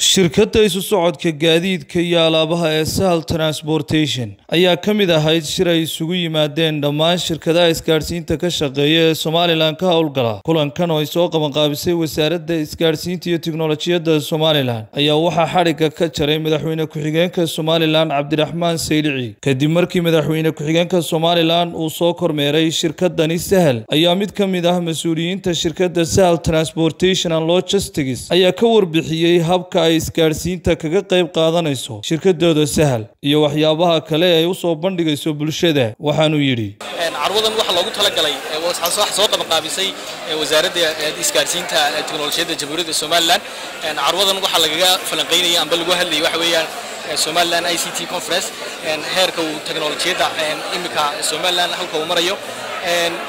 shirkadda isu socodka gaadiidka iyo alaabaha ee sahal transportation ayaa ka mid ahayd shir ay isugu yimaadeen dhammaan shirkadaha isgaadhsiinta ka shaqeeya ee somalilan ka howlgala. Kulankan oo ay soo qabanqaabisay wasaaradda isgaadhsiinta iyo tiknolojiyadda somalilan ayaa waxaa xadhigga ka jaray madaxweyne ku-xigeenka somalilan cabdiraxmaan saylici kadib markii madaxweyne ku-xigeenka somalilan uu soo kormeeray shirkadani sahal ayaa mid ka mid ah mas'uuliyiinta shirkadda sahal transportation and logistics ayaa ka warbixiyey habka ay isgaadhsiinta kaga qayb qaadanayso shirkadooda sahal iyo waxyaabaha kale ay u soo bandhigayso bulshada waxaanuu yidhi. Carwadan waxaa loogu talagalay waxaa soo qabanqaabisay wasaaradda isgaadhsiinta teknolojiyadda jamhuuriyadda somalilan carwadan waxaa lagaga falanqaynaya amba lagu hadlayay waxa weeyaan somaliland i c t conference. Heerka uu teknolojiyadda imika somaliland halka uu marayo.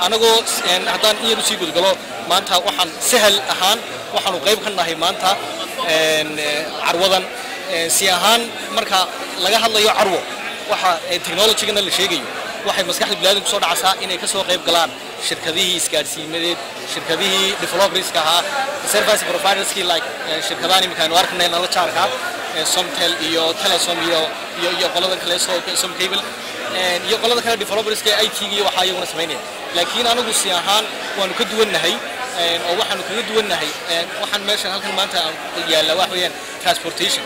Anagoo haddaan in yar u sii gudgalo maanta waxaan sahal ahaan waxaanu qayb ka nahay maanta carwadan. Si ahaan marka laga hadlayo carwo waxa technologygana la sheegayo waxay maskaxda biniadamku soo dhacaysaa inay ka soo qayb galaan shirkadihii isgaadhsiimadeed shirkadihii developerska ahaa service providerskii like shirkadahan imika aynu arknay nala jaarka somtel iyo telesom iyo iyo iyo qolada kale som cable. Iyo qolada kale developerska i t iyo waxaa iyaguna samaynaya laakiin anagu si ahaan waanu ka duwannahay oo waxaanu kaga duwannahay waxaan meeshan halkan maanta yaalla wax weeyaan transportation.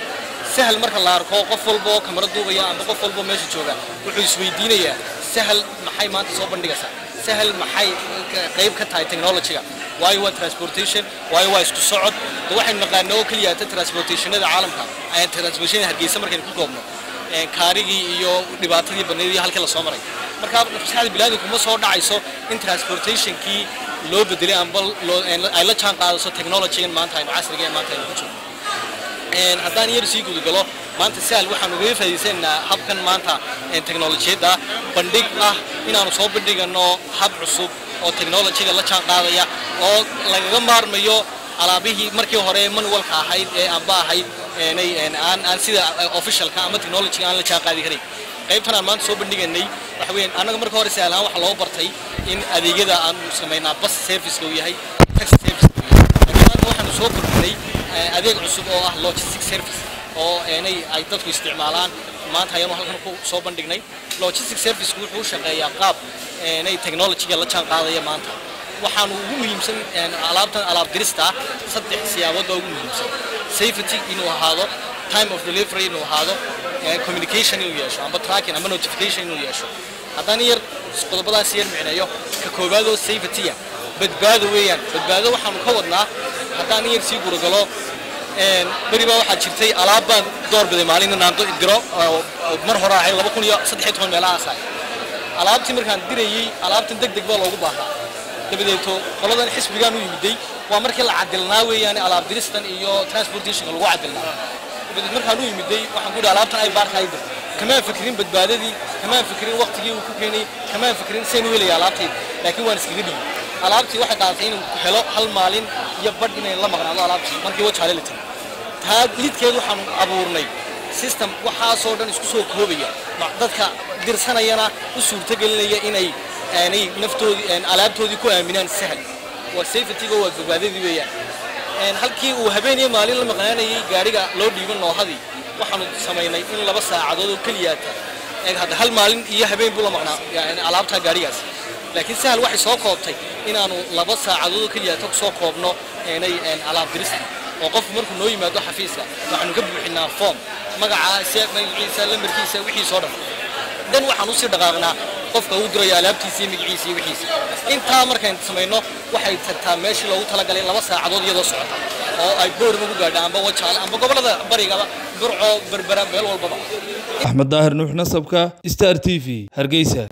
Sahal marka la arko qof walba oo kamara duubaya amba qof walba meesha jooga wuxuu isweydiinayaa sahal maxay maanta soo bandhigaysaa sahal maxay qayb ka tahay technologyga? Waayo waa transportation waayo waa isku socod. Waxaynu naqaana oo keliya ta transportationada caalamka transportationada hargeysa markaynu ku koobno kaarigii iyo dhibaatadii badneed iyo halkii la soo maray marka maskaxda biniaadamku ma soo dhacayso in transportationkii loo bedelay amba la jaan qaadaso technologygan maanta aynu casriga maanta aynu ku jirno haddaan yar sii gudagalo maanta sahal waxaanu ugaga faa'iidaysanaynaa habkan maanta teknolojiyadda bandhig ah inaanu soo bandhigano hab cusub oo technologyga la jaan qaadaya oo lagaga maarmayo alaabihii markii hore manualka ahayd ee amba ahayd aan sida officialka ama technologyga aan la jaan qaadi karay qaybtan aan maanta soo bandhiganay waxa weeyaan annaga marka hore sahal ahaan waxaa loo bartay in adeegyada aanu samaynaa bus serviceka uu yahay taxi service uu yahay. Laakiin maanta waxaanu soo kordhinay adeeg cusub oo ah logistic service oo inay ay dadku isticmaalaan. Maanta ayaanu halkan ku soo bandhignay. Logistic service wuxuu u shaqeeyaa qaab inay technologyga la jaan qaadaya maanta. Waxaanu ugu muhiimsan alaabtan alaab dirista saddex siyaabood baa ugu muhiimsan. Safety inuu ahaado time of delivery inuu ahaado communication inuu yeesho amba tracking amba notification inuu yeesho. Haddaan yar qodobadaas yar micneeyo. Ka koowaad oo safety badbaado weeyaan. Badbaado waxaanu ka wadnaa haddaan yar sii guragalo beri baa waxaa jirtay alaab baan door biday maalin inaan diro mar hore ahay laba kun iyo saddex toban meelahaas ahay. Alaabtii markaan dirayey alaabtan deg deg baa loogu baahnaa. Dabadeeto qoladan xisbigaan u yimiday. Waa markii la cadilnaa weeyaan alaab diristan iyo transportationka lagu cadilnaa yimiday waxaan ku yidhi alaabtan ay baarka ay dir kamaan fikirin badbaadadii kamaan fikirin waqtigii uu ku keenay kamaan fikirin sayn u helaya alaabtayda laakiin waan iskaga dhigi alaabtii waxay qaadatay inuu helo hal maalin iyo badh inay la maqnaado alaabtii markii wajaale la tiri taa lidkeed waxaanu abuurnay system waxaasoo dhan isku soo koobaya dadka dirsanayana u suurtogelinaya inay aanay naftoodii alaabtoodii ku aaminaan sahal waa safetyga waa badbaadadii weeyaan halkii uu habeen maalin la maqnaanayay gaadhiga loo dhiiban noohadii waxaanu samaynay in laba saacadood oo keliyaata hadda hal maalin iyo habeen buu la maqnaa alaabta gaadhigaas laakiin sahal waxay soo koobtay inaanu laba saacadood oo keliyaata ku soo koobno inay alaab dirista oo qofku markuu noo yimaado xafiiska waxaanu ka buuxinaa form. Magacaasa magaciisa lambarkiisa wixiisoo dhan. Dan waxaan u sii dhaqaaqnaa qofka uu dirayo magaciisa iyo wixiisa intaa markayn samayno waxay tagtaa meeshii loogu talagalay laba saacadood iyadoo socota oo ay boorma ku gaadha amba wajaale amba gobollada barigaba burco berbera meel walbaba axmed daahir nuux nasabka star t v hargeysa